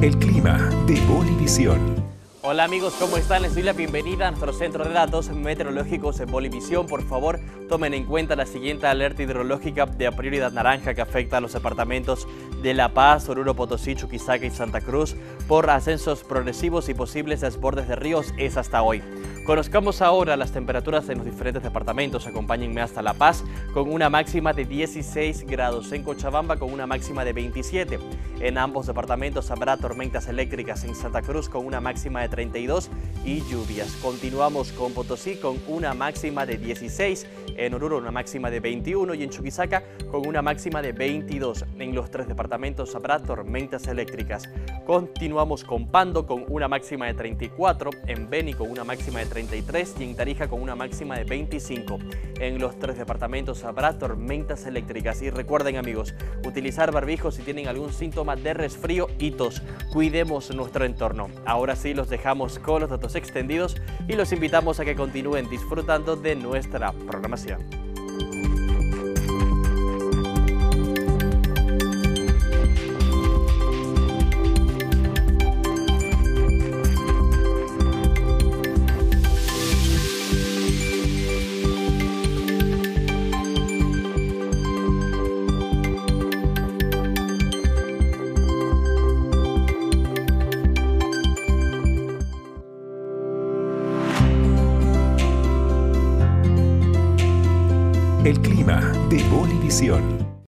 El clima de Bolivisión. Hola amigos, ¿cómo están? Les doy la bienvenida a nuestro centro de datos meteorológicos en Bolivisión. Por favor, tomen en cuenta la siguiente alerta hidrológica de prioridad naranja que afecta a los departamentos de La Paz, Oruro, Potosí, Chuquisaca y Santa Cruz por ascensos progresivos y posibles desbordes de ríos es hasta hoy. Conozcamos ahora las temperaturas en los diferentes departamentos. Acompáñenme hasta La Paz con una máxima de 16 grados. En Cochabamba con una máxima de 27. En ambos departamentos habrá tormentas eléctricas. En Santa Cruz con una máxima de 32 y lluvias. Continuamos con Potosí con una máxima de 16. En Oruro una máxima de 21 y en Chuquisaca con una máxima de 22. En los tres departamentos habrá tormentas eléctricas. Continuamos con Pando con una máxima de 34. En Beni con una máxima de 30 y en Tarija con una máxima de 25. En los tres departamentos habrá tormentas eléctricas. Y recuerden amigos, utilizar barbijos si tienen algún síntoma de resfrío y tos. Cuidemos nuestro entorno. Ahora sí los dejamos con los datos extendidos y los invitamos a que continúen disfrutando de nuestra programación. El clima de Bolivisión.